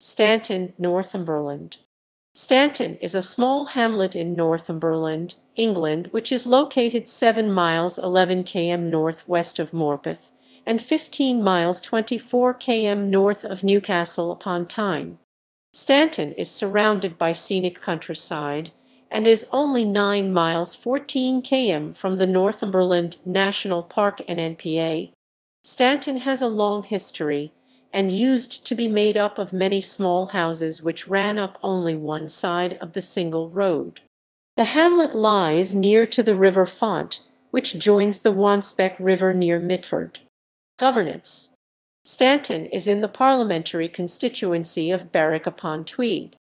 Stanton, Northumberland. Stanton is a small hamlet in Northumberland, England, which is located 7 miles 11 km north-west of Morpeth, and 15 miles 24 km north of Newcastle upon Tyne. Stanton is surrounded by scenic countryside, and is only 9 miles 14 km from the Northumberland National Park NNPA. Stanton has a long history, and used to be made up of many small houses which ran up only one side of the single road. The hamlet lies near to the river Font, which joins the Wansbeck River near Mitford. Governance Stanton is in the parliamentary constituency of Berwick upon Tweed.